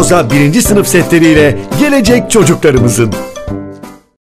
koza birinci sınıf setleriyle gelecek çocuklarımızın.